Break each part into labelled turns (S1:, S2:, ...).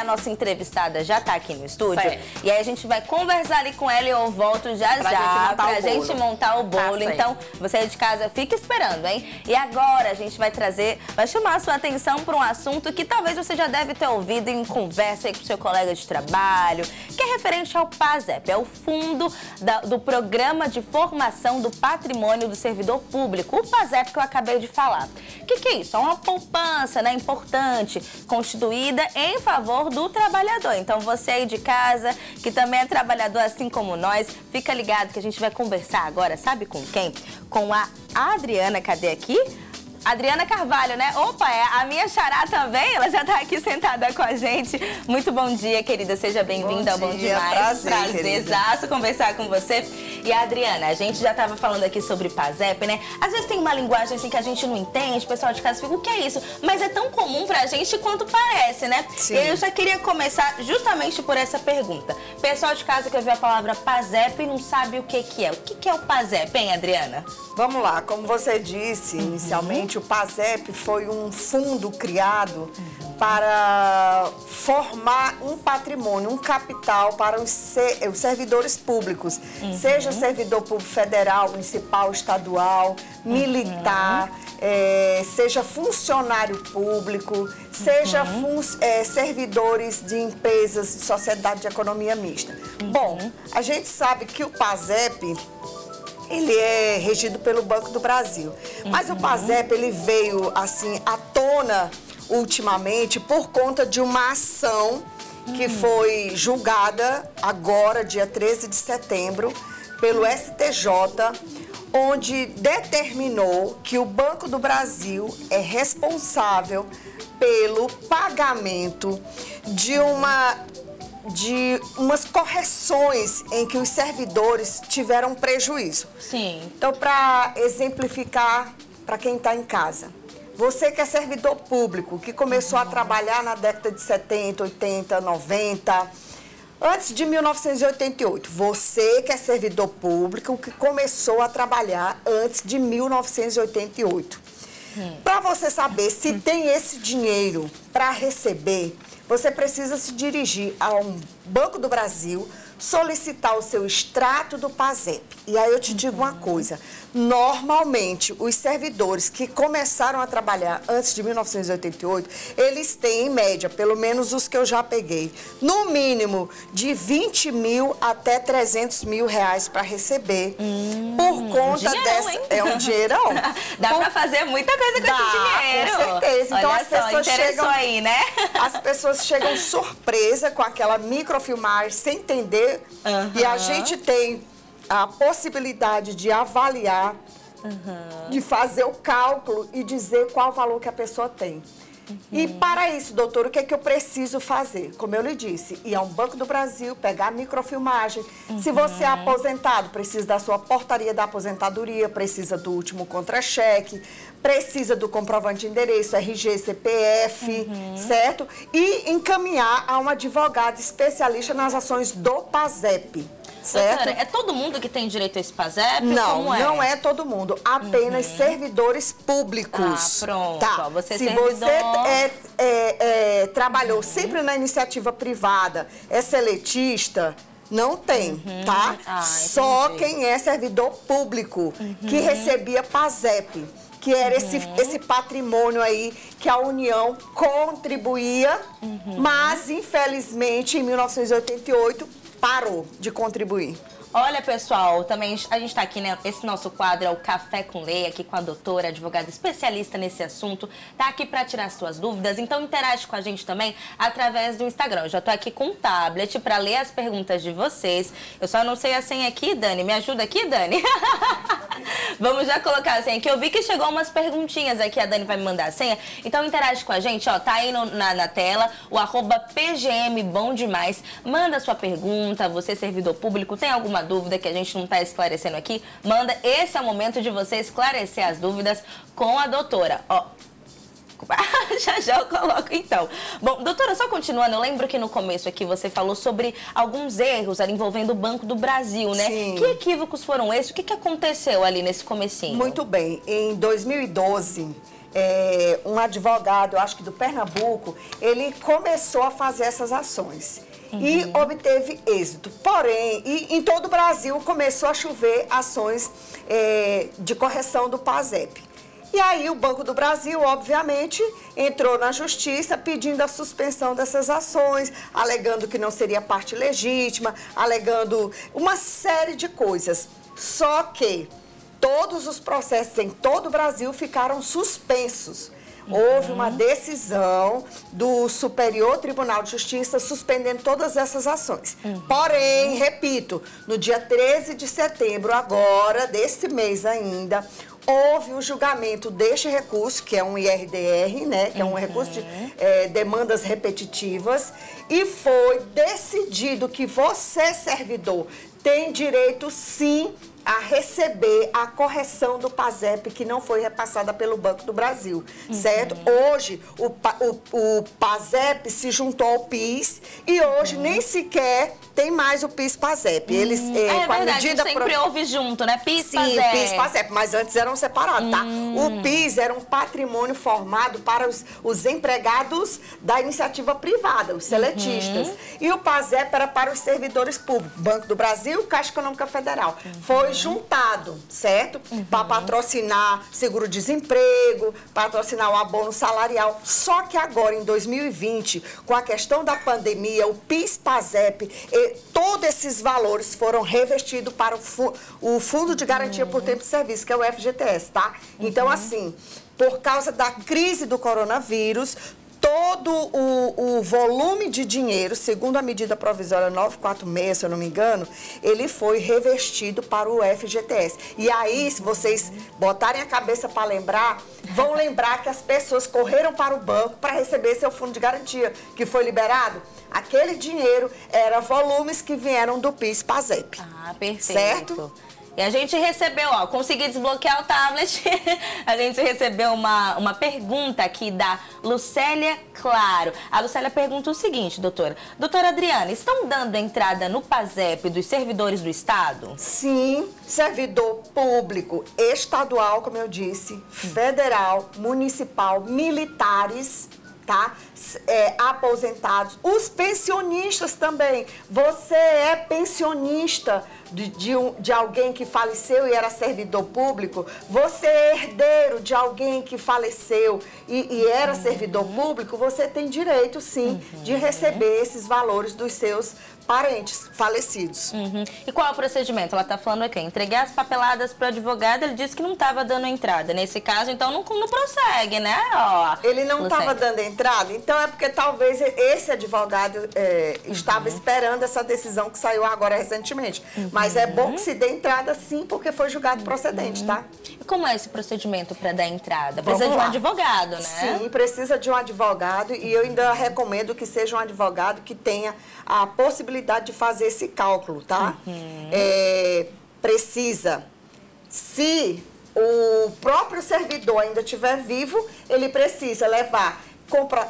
S1: A nossa entrevistada já está aqui no estúdio. Certo. E aí a gente vai conversar ali com ela e eu volto já pra já gente pra gente montar o bolo. Tá então, você aí de casa, fica esperando, hein? E agora a gente vai trazer, vai chamar a sua atenção para um assunto que talvez você já deve ter ouvido em conversa aí com seu colega de trabalho, que é referente ao PASEP, é o Fundo da, do Programa de Formação do Patrimônio do Servidor Público, o PASEP que eu acabei de falar. O que, que é isso? É uma poupança né, importante, constituída em favor favor do trabalhador. Então você aí de casa, que também é trabalhador assim como nós, fica ligado que a gente vai conversar agora, sabe com quem? Com a Adriana, cadê aqui? Adriana Carvalho, né? Opa, é a minha xará também, ela já está aqui sentada com a gente. Muito bom dia, querida, seja bem-vinda ao Bom Demais.
S2: Prazer, Prazerzaço
S1: conversar com você. E a Adriana, a gente já estava falando aqui sobre PASEP, né? Às vezes tem uma linguagem assim que a gente não entende, o pessoal de casa fica, o que é isso? Mas é tão comum pra gente quanto parece, né? Sim. E eu já queria começar justamente por essa pergunta. Pessoal de casa que ouviu a palavra PASEP e não sabe o que que é. O que que é o PASEP, hein, Adriana?
S2: Vamos lá, como você disse uhum. inicialmente, o PASEP foi um fundo criado uhum. Para formar um patrimônio, um capital para os, servidores públicos, uhum. seja servidor público federal, municipal, estadual, militar, é, seja funcionário público, seja fun é, servidores de empresas de sociedade de economia mista. Bom, a gente sabe que o PASEP ele é regido pelo Banco do Brasil. Mas uhum. o PASEP, ele veio, assim, à tona ultimamente por conta de uma ação que foi julgada agora, dia 13 de setembro, pelo STJ, onde determinou que o Banco do Brasil é responsável pelo pagamento de uma de umas correções em que os servidores tiveram prejuízo.
S1: Sim.
S2: Então, para exemplificar para quem está em casa, você que é servidor público, que começou a trabalhar na década de 70, 80, 90, antes de 1988, você que é servidor público, que começou a trabalhar antes de 1988. Hum. Para você saber se tem esse dinheiro para receber, você precisa se dirigir a um Banco do Brasil, solicitar o seu extrato do PASEP. E aí eu te digo uma coisa, normalmente os servidores que começaram a trabalhar antes de 1988, eles têm em média, pelo menos os que eu já peguei, no mínimo de 20 mil até 300 mil reais para receber hum, por conta dinheirão, dessa... Hein?
S1: É um dinheirão. Dá por... para fazer muita coisa com
S2: Dá,
S1: esse dinheiro.
S2: com certeza. Então
S1: Olha
S2: as pessoas
S1: só,
S2: chegam...
S1: aí, né?
S2: As pessoas chegam surpresa com aquela microfilmagem sem entender Uhum. E a gente tem a possibilidade de avaliar, uhum. de fazer o cálculo e dizer qual o valor que a pessoa tem. Uhum. E para isso, doutor, o que é que eu preciso fazer? Como eu lhe disse, ir a um Banco do Brasil, pegar a microfilmagem. Uhum. Se você é aposentado, precisa da sua portaria da aposentadoria, precisa do último contra-cheque, precisa do comprovante de endereço, RG, CPF, uhum. certo? E encaminhar a um advogado especialista nas ações do PASEP. Certo? Doutora,
S1: é todo mundo que tem direito a esse PASEP?
S2: Não, é? não é todo mundo. Apenas uhum. servidores públicos.
S1: Ah, pronto. Tá. Você é
S2: Se
S1: servidor...
S2: você é, é, é, trabalhou uhum. sempre na iniciativa privada, é seletista, não tem, uhum. tá? Ah, Só quem é servidor público que uhum. recebia PASEP que era esse, uhum. esse patrimônio aí que a União contribuía, uhum. mas infelizmente em 1988 parou de contribuir.
S1: Olha, pessoal, também a gente está aqui, né? Esse nosso quadro é o Café com Lei, aqui com a doutora, advogada especialista nesse assunto. Tá aqui para tirar suas dúvidas, então interage com a gente também através do Instagram. Eu já tô aqui com um tablet para ler as perguntas de vocês. Eu só não sei a senha aqui, Dani. Me ajuda aqui, Dani? Vamos já colocar a senha aqui. Eu vi que chegou umas perguntinhas aqui, a Dani vai me mandar a senha. Então interage com a gente, ó, tá aí no, na, na tela, o arroba PGM Bom Demais. Manda sua pergunta, você servidor público, tem alguma dúvida que a gente não está esclarecendo aqui, manda. Esse é o momento de você esclarecer as dúvidas com a doutora. Ó, já já eu coloco então. Bom, doutora, só continuando, eu lembro que no começo aqui você falou sobre alguns erros ali envolvendo o Banco do Brasil, né? Sim. Que equívocos foram esses? O que, que aconteceu ali nesse comecinho?
S2: Muito bem. Em 2012, é, um advogado, eu acho que do Pernambuco, ele começou a fazer essas ações. E obteve êxito. Porém, e, em todo o Brasil começou a chover ações é, de correção do PASEP. E aí o Banco do Brasil, obviamente, entrou na justiça pedindo a suspensão dessas ações, alegando que não seria parte legítima, alegando uma série de coisas. Só que todos os processos em todo o Brasil ficaram suspensos. Houve uma uhum. decisão do Superior Tribunal de Justiça suspendendo todas essas ações. Uhum. Porém, repito, no dia 13 de setembro, agora, deste mês ainda, houve o julgamento deste recurso, que é um IRDR, né, que é um uhum. recurso de é, demandas repetitivas, e foi decidido que você, servidor, tem direito sim a receber a correção do PASEP que não foi repassada pelo Banco do Brasil, uhum. certo? Hoje, o, o, o, PASEP se juntou ao PIS e hoje uhum. nem sequer tem mais o PIS-PASEP.
S1: Eles, hum. é, é com verdade, a medida... sempre pro... houve junto, né? PIS-PASEP.
S2: Sim, PIS-PASEP, mas antes eram separados, tá? Hum. O PIS era um patrimônio formado para os, os empregados da iniciativa privada, os seletistas. Uhum. E o PASEP era para os servidores públicos, Banco do Brasil, Caixa Econômica Federal. Uhum. Foi juntado, certo? Uhum. Para patrocinar seguro-desemprego, patrocinar o abono salarial. Só que agora, em 2020, com a questão da pandemia, o PIS-PASEP todos esses valores foram revestidos para o, fu o Fundo de Garantia uhum. por Tempo de Serviço, que é o FGTS, tá? Então, uhum. assim, por causa da crise do coronavírus, todo o, o, volume de dinheiro, segundo a medida provisória 946, se eu não me engano, ele foi revestido para o FGTS. E aí, se vocês botarem a cabeça para lembrar, vão lembrar que as pessoas correram para o banco para receber seu fundo de garantia, que foi liberado. Aquele dinheiro era volumes que vieram do PIS-PASEP.
S1: Ah, perfeito. Certo? E a gente recebeu, ó, consegui desbloquear o tablet. a gente recebeu uma, uma pergunta aqui da Lucélia Claro. A Lucélia pergunta o seguinte, doutora. Doutora Adriana, estão dando entrada no PASEP dos servidores do Estado?
S2: Sim, servidor público, estadual, como eu disse, federal, municipal, militares tá? É, aposentados, os pensionistas também. Você é pensionista de, de, um, de, alguém que faleceu e era servidor público, você é herdeiro de alguém que faleceu e, e era uhum. servidor público, você tem direito, sim, uhum. de receber esses valores dos seus parentes falecidos.
S1: Uhum. E qual é o procedimento? Ela está falando aqui, entreguei as papeladas para o advogado, ele disse que não estava dando entrada. Nesse caso, então, não, não prossegue, né? Ó,
S2: ele não estava dando entrada? Então é porque talvez esse advogado é, uhum. estava esperando essa decisão que saiu agora recentemente. Uhum. Mas é bom que se dê entrada sim, porque foi julgado procedente, tá?
S1: E como é esse procedimento para dar entrada? Precisa de um advogado, né?
S2: Sim, precisa de um advogado e eu ainda recomendo que seja um advogado que tenha a possibilidade de fazer esse cálculo, tá? Uhum. É, precisa. Se o próprio servidor ainda estiver vivo, ele precisa levar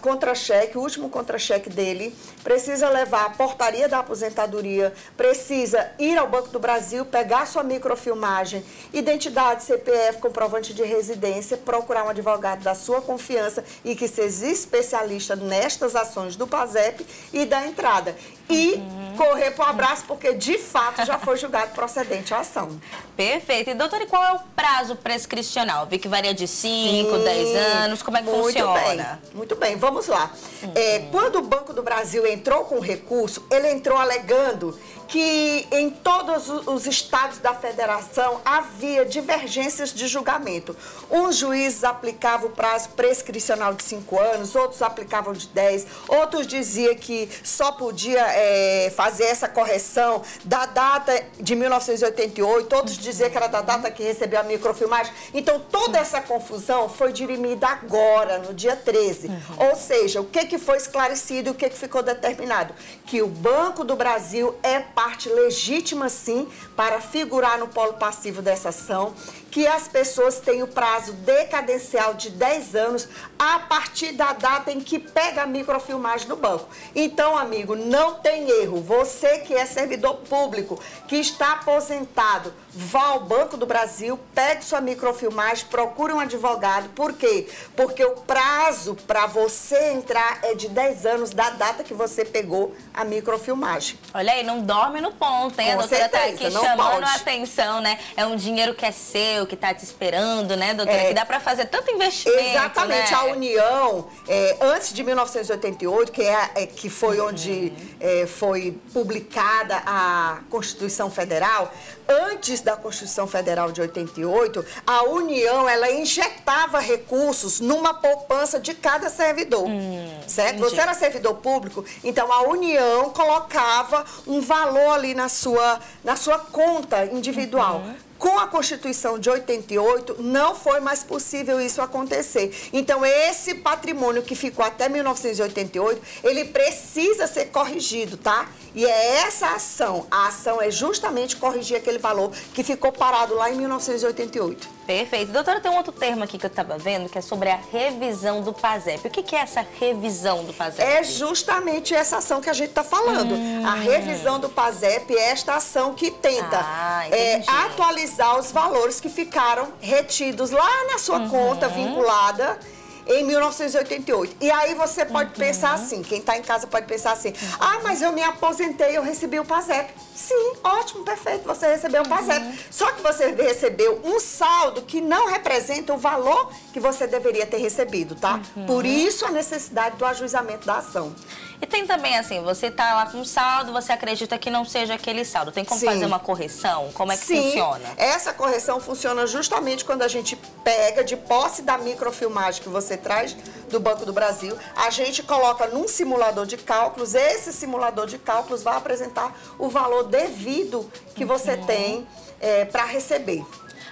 S2: contra-cheque, o último contra-cheque dele, precisa levar a portaria da aposentadoria, precisa ir ao Banco do Brasil, pegar sua microfilmagem, identidade, CPF, comprovante de residência, procurar um advogado da sua confiança e que seja especialista nestas ações do PASEP e dar entrada. E uhum. correr para o abraço, porque de fato já foi julgado procedente a ação.
S1: Perfeito. E doutora, e qual é o prazo prescricional? Vi que varia de 5, 10 anos, como é que
S2: muito
S1: funciona?
S2: Bem, muito bem, vamos lá. Uhum. É, quando o Banco do Brasil entrou com o recurso, ele entrou alegando que em todos os estados da federação havia divergências de julgamento. Uns juízes aplicavam o prazo prescricional de 5 anos, outros aplicavam de 10, outros diziam que só podia é, fazer essa correção da data de 1988, outros diziam que era da data que recebeu a microfilmagem. Então, toda essa confusão foi dirimida agora, no dia 13. Uhum. Ou seja, o que, que foi esclarecido e o que, que ficou determinado? Que o Banco do Brasil é parte legítima, sim, para figurar no polo passivo dessa ação, que as pessoas têm o prazo decadencial de 10 anos a partir da data em que pega a microfilmagem no banco. Então, amigo, não tem erro. Você que é servidor público, que está aposentado, vá ao Banco do Brasil, pegue sua microfilmagem, procure um advogado. Por quê? Porque o prazo para você entrar é de 10 anos da data que você pegou a microfilmagem.
S1: Olha aí, não dorme no ponto, hein? Com a doutora certeza, tá aqui chamando pode. a atenção, né? É um dinheiro que é seu, que está te esperando, né, doutora? É, que dá para fazer tanto investimento,
S2: Exatamente.
S1: Né?
S2: A União, é, antes de 1988, que, é, é que foi onde é, foi publicada a Constituição Federal, antes da Constituição Federal de 88, a União, ela injetava recursos numa poupança de cada servidor, hum, certo? Entendi. Você era servidor público, então a União colocava um valor ali na sua, na sua conta individual. Uhum. Com a Constituição de 88, não foi mais possível isso acontecer. Então, esse patrimônio que ficou até 1988, ele precisa ser corrigido, tá? E é essa ação. A ação é justamente corrigir aquele valor que ficou parado lá em 1988.
S1: Perfeito. Doutora, tem um outro termo aqui que eu estava vendo, que é sobre a revisão do PASEP. O que, que é essa revisão do PASEP?
S2: É justamente essa ação que a gente está falando. Hum. A revisão do PASEP é esta ação que tenta ah, é, atualizar os valores que ficaram retidos lá na sua uhum. conta vinculada em 1988. E aí você pode uhum. pensar assim, quem está em casa pode pensar assim, uhum. ah, mas eu me aposentei, eu recebi o PASEP. Sim, ótimo, perfeito, você recebeu o PASEP. Uhum. Só que você recebeu um saldo que não representa o valor que você deveria ter recebido, tá? Uhum. Por isso a necessidade do ajuizamento da ação.
S1: E tem também assim, você tá lá com saldo, você acredita que não seja aquele saldo. Tem como Sim. fazer uma correção? Como é que
S2: Sim.
S1: funciona?
S2: Essa correção funciona justamente quando a gente pega de posse da microfilmagem que você traz do Banco do Brasil, a gente coloca num simulador de cálculos, esse simulador de cálculos vai apresentar o valor devido que você uhum. tem é, para receber.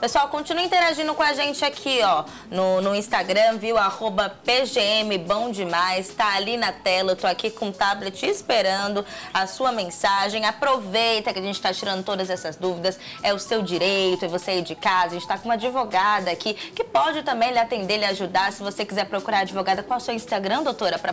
S1: Pessoal, continue interagindo com a gente aqui, ó, no, no Instagram, viu? Arroba PGM, bom demais. Tá ali na tela, eu tô aqui com o tablet esperando a sua mensagem. Aproveita que a gente tá tirando todas essas dúvidas. É o seu direito, é você aí de casa. A gente tá com uma advogada aqui que pode também lhe atender, lhe ajudar. Se você quiser procurar advogada, qual é o seu Instagram, doutora? Para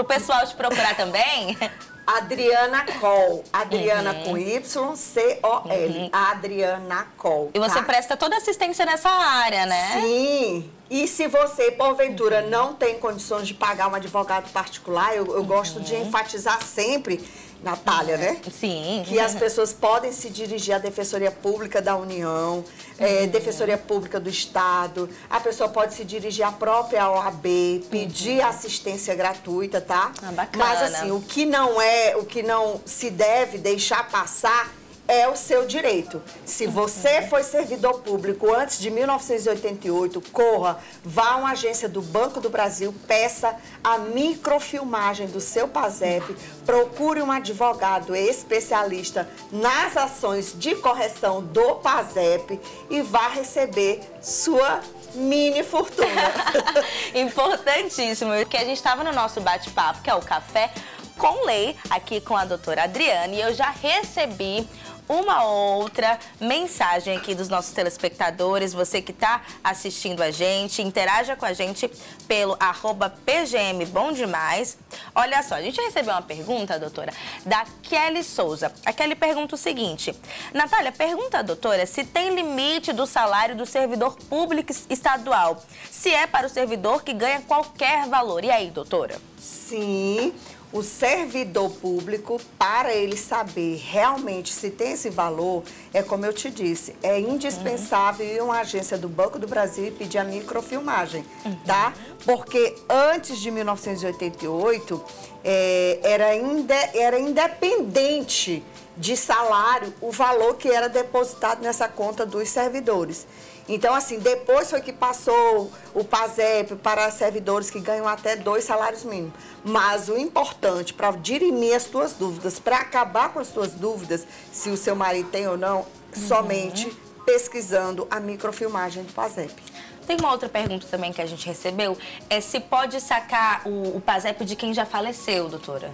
S1: o pessoal te procurar também?
S2: Adriana Col. Adriana uhum. com Y, C-O-L. Uhum. Adriana Col.
S1: E você tá? presta toda assistência nessa área, né?
S2: Sim. E se você, porventura, uhum. não tem condições de pagar um advogado particular, eu, eu gosto de uhum. enfatizar sempre Natália, né?
S1: Sim.
S2: Que as pessoas podem se dirigir à Defensoria Pública da União, é, uhum. Defensoria Pública do Estado, a pessoa pode se dirigir à própria OAB, pedir uhum. assistência gratuita, tá?
S1: Ah, bacana.
S2: Mas assim, o que não é, o que não se deve deixar passar é o seu direito. Se você foi servidor público antes de 1988, corra, vá a uma agência do Banco do Brasil, peça a microfilmagem do seu PASEP, procure um advogado especialista nas ações de correção do PASEP e vá receber sua mini fortuna.
S1: Importantíssimo, porque a gente estava no nosso bate-papo, que é o café com lei, aqui com a doutora Adriane, e eu já recebi uma outra mensagem aqui dos nossos telespectadores, você que está assistindo a gente, interaja com a gente pelo arroba PGM Bom Demais. Olha só, a gente recebeu uma pergunta, doutora, da Kelly Souza. A Kelly pergunta o seguinte, Natália, pergunta à doutora se tem limite do salário do servidor público estadual, se é para o servidor que ganha qualquer valor. E aí, doutora?
S2: Sim, o servidor público, para ele saber realmente se tem esse valor, é como eu te disse, é indispensável ir a uma agência do Banco do Brasil e pedir a microfilmagem, uhum. tá? Porque antes de 1988, é, era, inde, era independente de salário o valor que era depositado nessa conta dos servidores. Então, assim, depois foi que passou o PASEP para servidores que ganham até dois salários mínimos. Mas o importante para dirimir as tuas dúvidas, para acabar com as tuas dúvidas, se o seu marido tem ou não, uhum. somente pesquisando a microfilmagem do PASEP.
S1: Tem uma outra pergunta também que a gente recebeu, é se pode sacar o, o PASEP de quem já faleceu, doutora?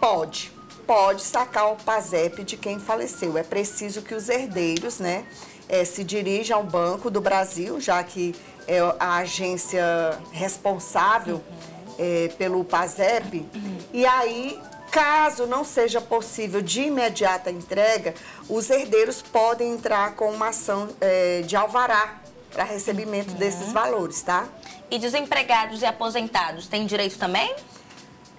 S2: Pode, pode sacar o PASEP de quem faleceu. É preciso que os herdeiros, né, é, se dirija ao Banco do Brasil, já que é a agência responsável uhum. é, pelo PASEP, uhum. e aí Caso não seja possível de imediata entrega, os herdeiros podem entrar com uma ação é, de alvará para recebimento uhum. desses valores, tá?
S1: E desempregados e aposentados têm direito também?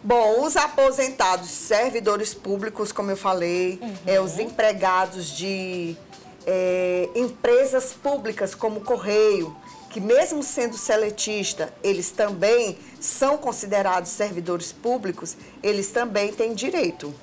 S2: Bom, os aposentados, servidores públicos, como eu falei, uhum. é, os empregados de é, empresas públicas como Correio, que mesmo sendo seletista, eles também são considerados servidores públicos, eles também têm direito.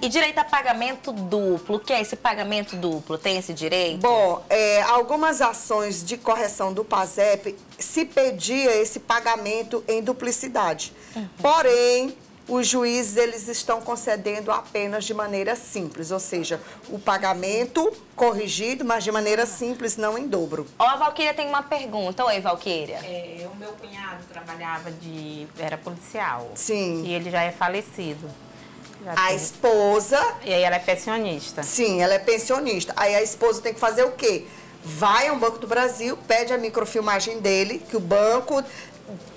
S1: E direito a pagamento duplo, o que é esse pagamento duplo? Tem esse direito?
S2: Bom, é, algumas ações de correção do PASEP se pedia esse pagamento em duplicidade. Uhum. Porém, os juízes eles estão concedendo apenas de maneira simples, ou seja, o pagamento corrigido, mas de maneira simples, não em dobro.
S1: Ó, a Valquíria tem uma pergunta. Oi, Valquíria.
S3: É, o meu cunhado trabalhava de... era policial.
S2: Sim.
S3: E ele já é falecido.
S2: Já a tem... esposa...
S3: E aí ela é pensionista.
S2: Sim, ela é pensionista. Aí a esposa tem que fazer o quê? Vai ao Banco do Brasil, pede a microfilmagem dele, que o banco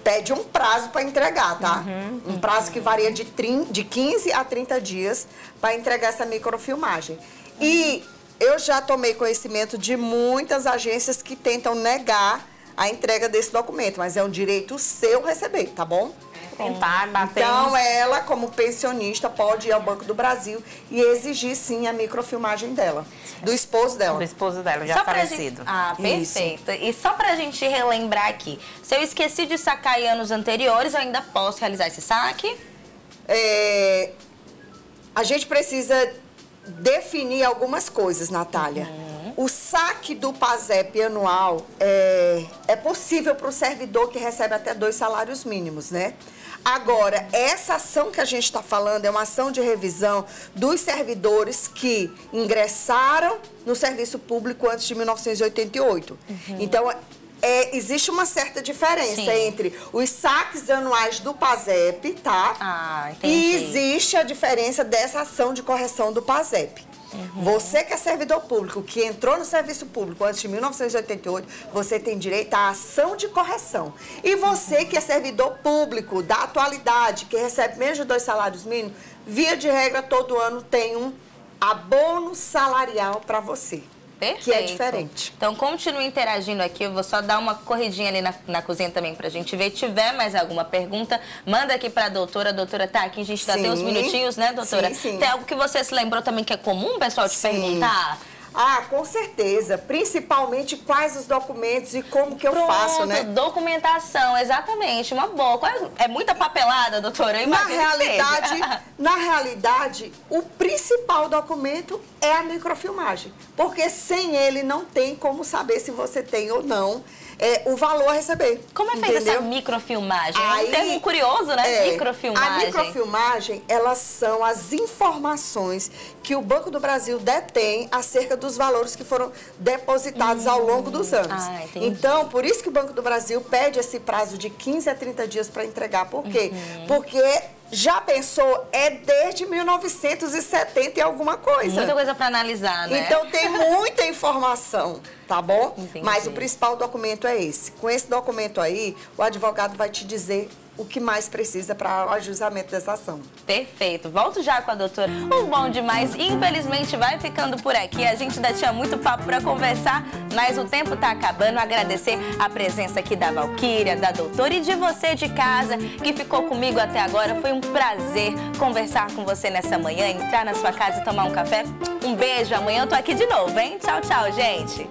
S2: pede um prazo para entregar, tá? Uhum, um prazo que varia de, 30, de 15 a 30 dias para entregar essa microfilmagem. E eu já tomei conhecimento de muitas agências que tentam negar a entrega desse documento, mas é um direito seu receber, tá bom?
S3: Tentar bater.
S2: Então, ela, como pensionista, pode ir ao Banco do Brasil e exigir, sim, a microfilmagem dela, do esposo dela.
S3: Do esposo dela, já só falecido.
S1: Gente... Ah, perfeito. Isso. E só pra gente relembrar aqui, se eu esqueci de sacar em anos anteriores, eu ainda posso realizar esse saque?
S2: É... A gente precisa definir algumas coisas, Natália. Uhum. O saque do PASEP anual é, é possível para o servidor que recebe até dois salários mínimos, né? Agora, essa ação que a gente está falando é uma ação de revisão dos servidores que ingressaram no serviço público antes de 1988. Uhum. Então, é, existe uma certa diferença Sim. entre os saques anuais do PASEP, tá?
S1: Ah, entendi.
S2: E existe a diferença dessa ação de correção do PASEP. Uhum. Você que é servidor público, que entrou no serviço público antes de 1988, você tem direito à ação de correção. E você que é servidor público da atualidade, que recebe menos de dois salários mínimos, via de regra, todo ano tem um abono salarial para você.
S1: Perfeito.
S2: Que é diferente.
S1: Então, continue interagindo aqui. Eu vou só dar uma corridinha ali na, na cozinha também pra gente ver. Tiver mais alguma pergunta, manda aqui pra doutora. A doutora tá aqui, a gente tá até uns minutinhos, né, doutora?
S2: Sim, sim.
S1: Tem algo que você se lembrou também que é comum o pessoal te sim. perguntar?
S2: Ah, com certeza. Principalmente quais os documentos e como que eu
S1: Pronto,
S2: faço, né?
S1: documentação, exatamente. Uma boa. É muita papelada, doutora? Eu
S2: na realidade, na realidade, o principal documento é a microfilmagem. Porque sem ele não tem como saber se você tem ou não é, o valor a receber.
S1: Como é feita essa microfilmagem? Aí, é um termo curioso, né? É, microfilmagem.
S2: A microfilmagem, elas são as informações que o Banco do Brasil detém acerca dos valores que foram depositados hum. ao longo dos hum. anos. Ah, então, por isso que o Banco do Brasil pede esse prazo de 15 a 30 dias para entregar. Por quê? Uhum. Porque já pensou? É desde 1970 e alguma coisa.
S1: Muita coisa para analisar, né?
S2: Então tem muita informação, tá bom? Entendi. Mas o principal documento é esse. Com esse documento aí, o advogado vai te dizer o que mais precisa para o ajustamento dessa ação.
S1: Perfeito. Volto já com a doutora. Um bom demais. Infelizmente vai ficando por aqui. A gente ainda tinha muito papo para conversar, mas o tempo está acabando. Agradecer a presença aqui da Valquíria, da doutora e de você de casa que ficou comigo até agora. Foi um prazer conversar com você nessa manhã, entrar na sua casa e tomar um café. Um beijo. Amanhã eu tô aqui de novo, hein? Tchau, tchau, gente.